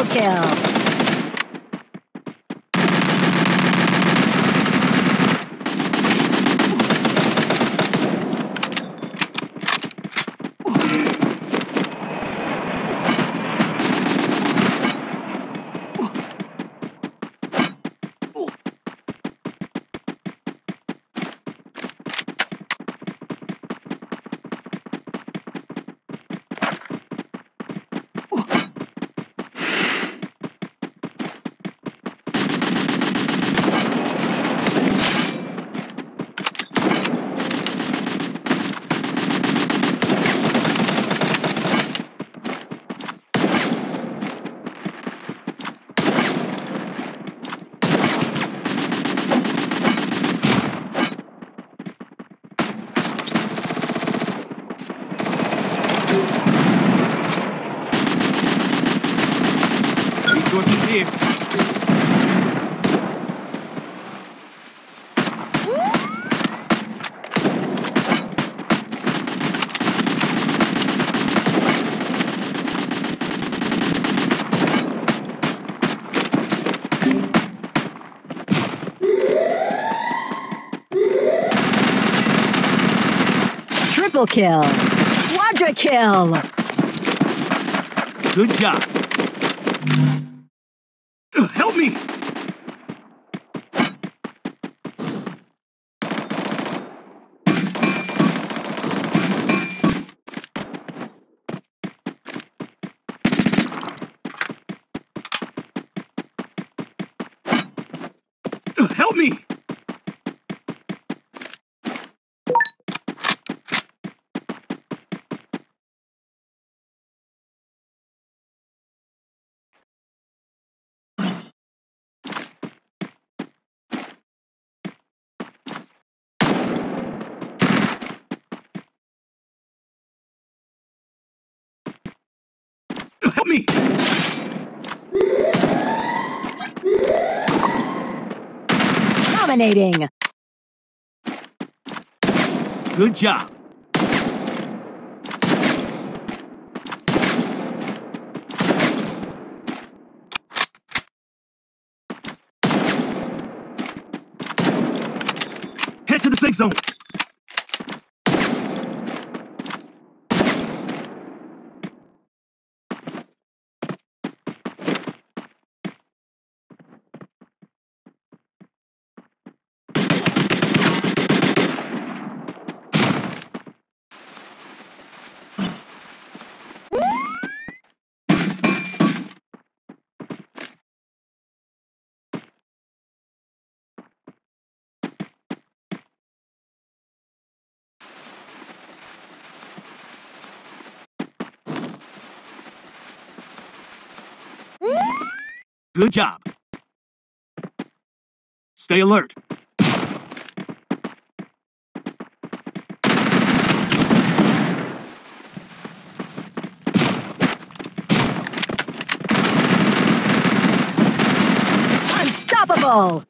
Triple kill. Resources here. Triple kill. Quadra kill. Good job. Help me! Help me! Me! Dominating. Good job. Head to the safe zone. Good job. Stay alert. Unstoppable.